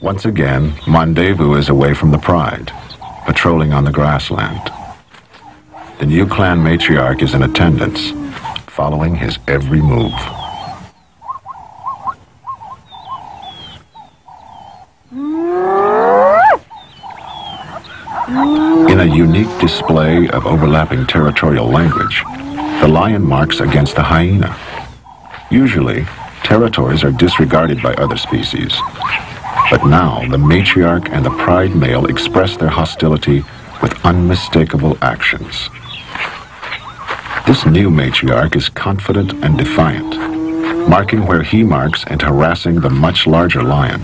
Once again, Mondevu is away from the Pride, patrolling on the grassland. The new clan matriarch is in attendance, following his every move. Mm-hmm. In a unique display of overlapping territorial language, the lion marks against the hyena. Usually, territories are disregarded by other species. But now, the matriarch and the pride male express their hostility with unmistakable actions. This new matriarch is confident and defiant, marking where he marks and harassing the much larger lion.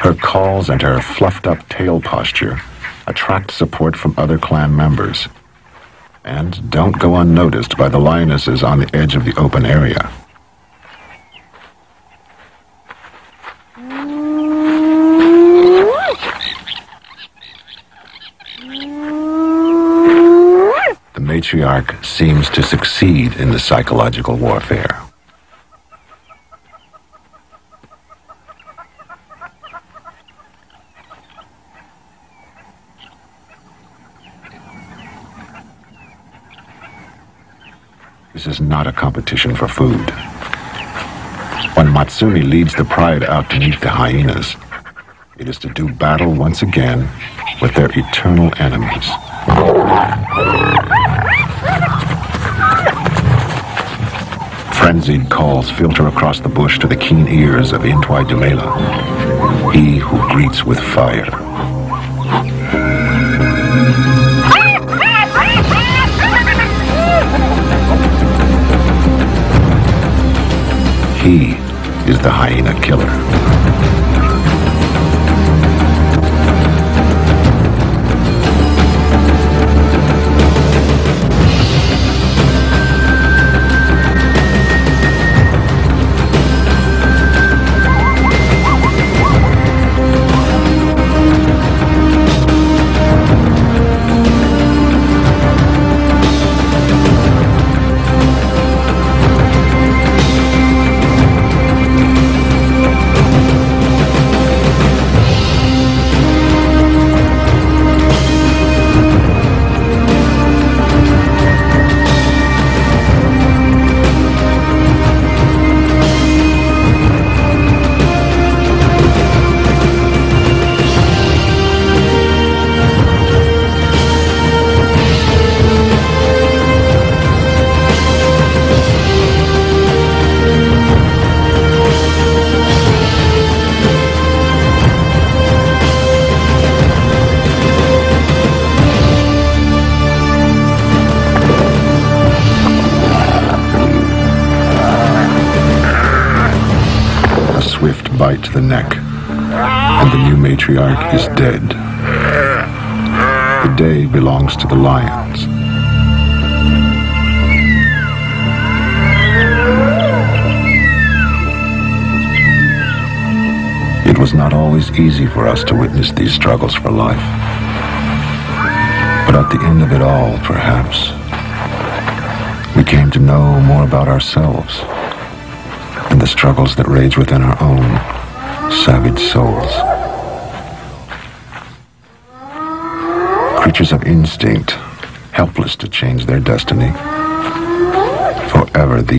Her calls and her fluffed up tail posture attract support from other clan members and don't go unnoticed by the lionesses on the edge of the open area. The matriarch seems to succeed in the psychological warfare. This is not a competition for food. When Matsumi leads the pride out to meet the hyenas, it is to do battle once again with their eternal enemies. Frenzied calls filter across the bush to the keen ears of Ntwadumela, he who greets with fire. The hyena killer. To the neck, and the new matriarch is dead. The day belongs to the lions. It was not always easy for us to witness these struggles for life. But at the end of it all, perhaps, we came to know more about ourselves and the struggles that rage within our own savage souls. Creatures of instinct, helpless to change their destiny. Forever the